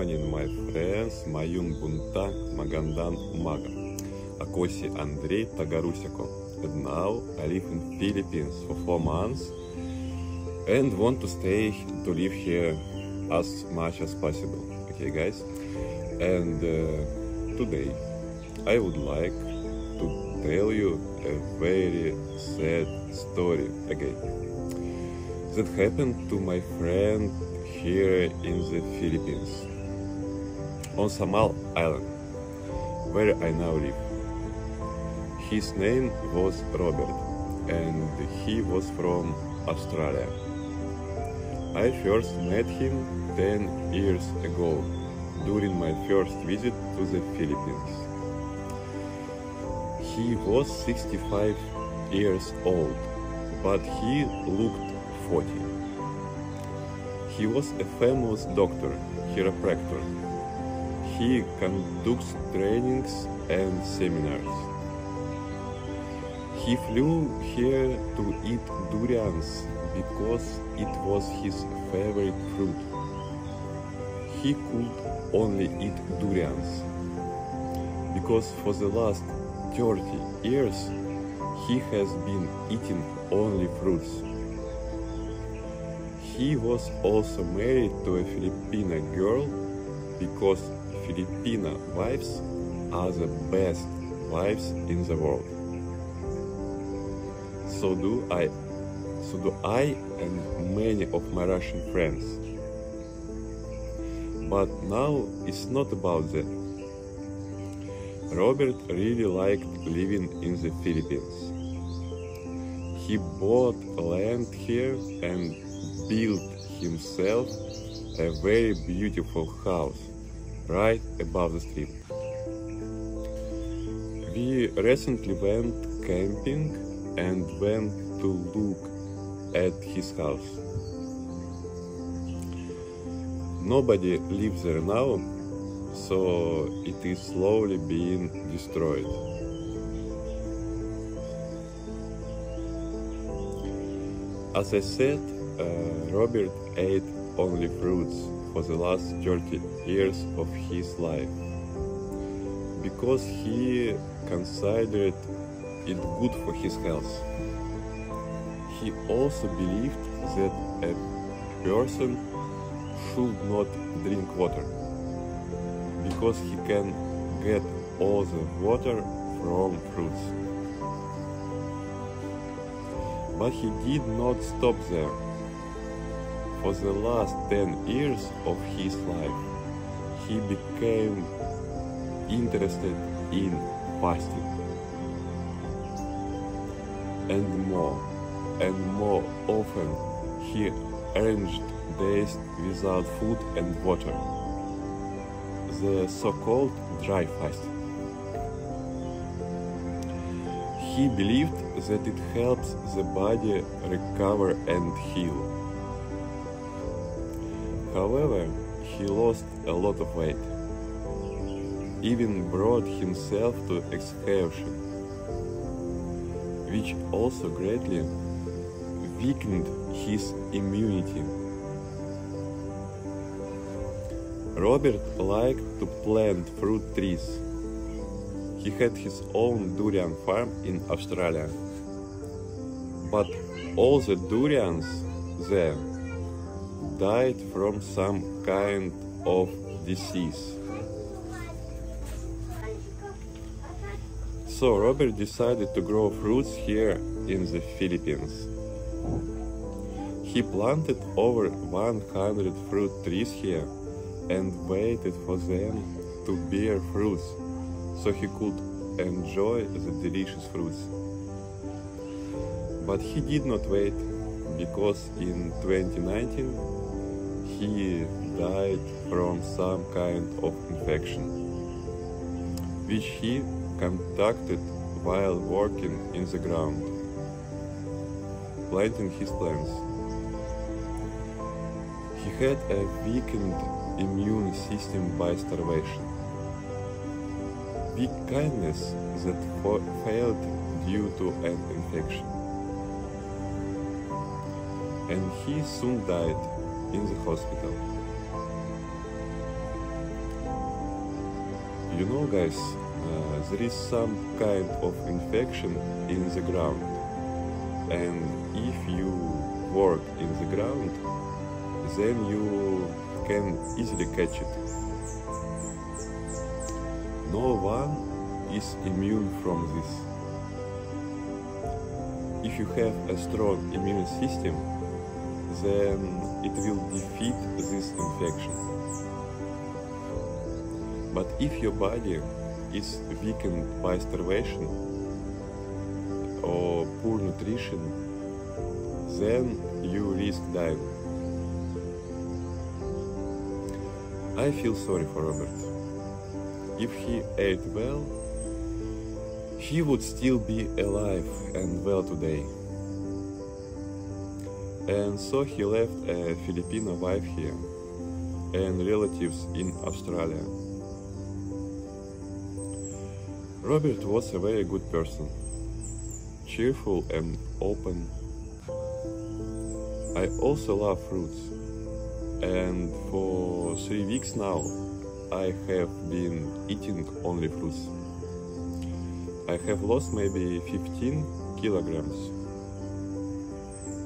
morning, my friends. Mayun Bunta, Magandan Umaga. Akosi Andrei Tagaruseko. And now I live in Philippines for four months and want to stay to live here as much as possible. Okay, guys. And uh, today I would like to tell you a very sad story again that happened to my friend here in the Philippines on Samal Island where I now live. His name was Robert and he was from Australia. I first met him 10 years ago during my first visit to the Philippines. He was 65 years old, but he looked 40. He was a famous doctor, chiropractor. He conducts trainings and seminars. He flew here to eat durians because it was his favorite fruit. He could only eat durians because for the last 30 years he has been eating only fruits. He was also married to a Filipina girl because Filipina wives are the best wives in the world. So do I. So do I and many of my Russian friends. But now it's not about that. Robert really liked living in the Philippines. He bought land here and built himself a very beautiful house right above the street. We recently went camping and went to look at his house. Nobody lives there now, so it is slowly being destroyed. As I said, uh, Robert ate only fruits for the last 30 years of his life because he considered it good for his health. He also believed that a person should not drink water because he can get all the water from fruits. But he did not stop there. For the last 10 years of his life, he became interested in fasting. And more and more often he arranged days without food and water, the so-called dry fasting. He believed that it helps the body recover and heal. However, he lost a lot of weight, even brought himself to exhaustion, which also greatly weakened his immunity. Robert liked to plant fruit trees. He had his own durian farm in Australia. But all the durians there died from some kind of disease. So Robert decided to grow fruits here in the Philippines. He planted over 100 fruit trees here and waited for them to bear fruits so he could enjoy the delicious fruits. But he did not wait because in 2019 he died from some kind of infection, which he contacted while working in the ground, planting his plants. He had a weakened immune system by starvation, weak kindness that failed due to an infection, and he soon died in the hospital. You know, guys, uh, there is some kind of infection in the ground, and if you work in the ground, then you can easily catch it. No one is immune from this. If you have a strong immune system, then it will defeat this infection. But if your body is weakened by starvation or poor nutrition, then you risk dying. I feel sorry for Robert. If he ate well, he would still be alive and well today. And so he left a Filipino wife here and relatives in Australia. Robert was a very good person, cheerful and open. I also love fruits, and for three weeks now I have been eating only fruits. I have lost maybe 15 kilograms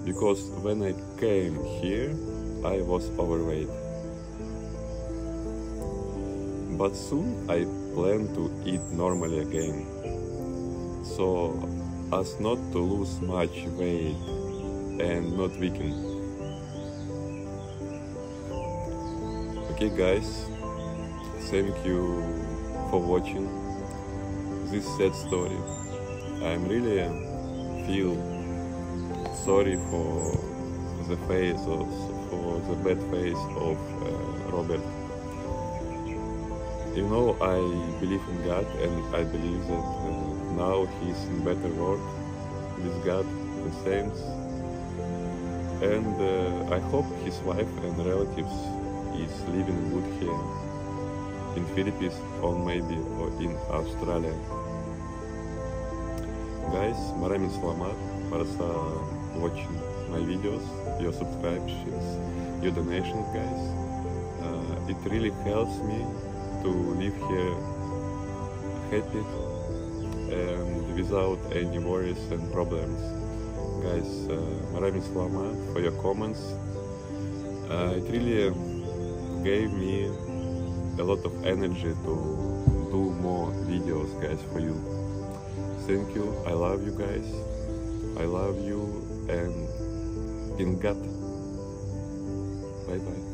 because when I came here I was overweight. But soon I plan to eat normally again so as not to lose much weight and not weaken. Okay guys, thank you for watching this sad story. I'm really feel sorry for the face of for the bad face of uh, Robert. You know, I believe in God and I believe that uh, now he's in better world with God the saints. And uh, I hope his wife and relatives is living good here in Philippines or maybe or in Australia. Guys, Maramin Slamat for watching my videos, your subscriptions, your donations, guys. Uh, it really helps me to live here happy and without any worries and problems. Guys, uh, Slamat for your comments. Uh, it really gave me a lot of energy to do more videos guys for you thank you i love you guys i love you and in god bye bye